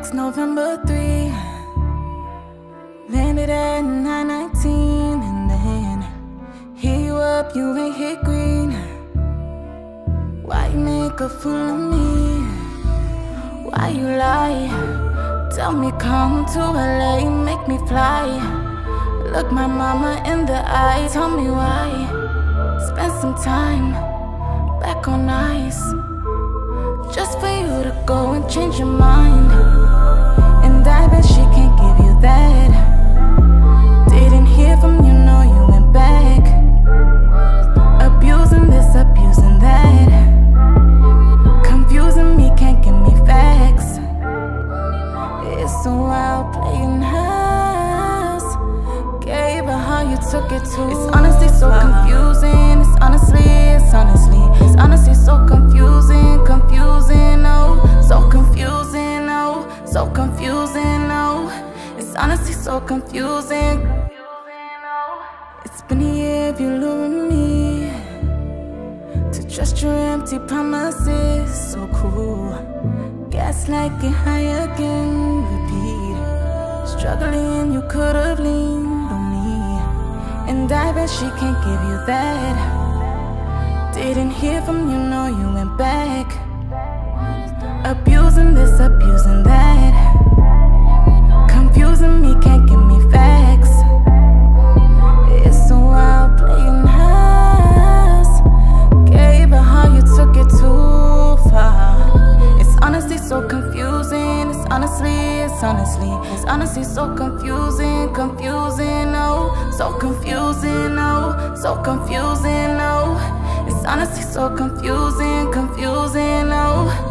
LAX, November 3. Landed at 919, and then hit you up, you ain't hit green. Why you make a fool of me? Why you lie? Tell me come to LA, make me fly. Look my mama in the eye, tell me why. Spend some time back on ice. Just for you to go and change your mind. Took it to. It's honestly so confusing. It's honestly, it's honestly, it's honestly so confusing, confusing. Oh, so confusing. Oh, so confusing. Oh, it's honestly so confusing. It's been a year of you luring me to trust your empty promises. So cruel. Gaslight, get high again, repeat. Struggling, you could have leaned. And I bet she can't give you that. Didn't hear from you, know you went back. Abusing this, abusing that. Confusing me, can't give me facts. It's so wild playing house. Gave her how you took it too far. It's honestly so confusing. It's honestly, it's honestly, it's honestly so confusing, confusing. Oh, so confusing. Oh, so confusing. Oh, it's honestly so confusing, confusing. Oh.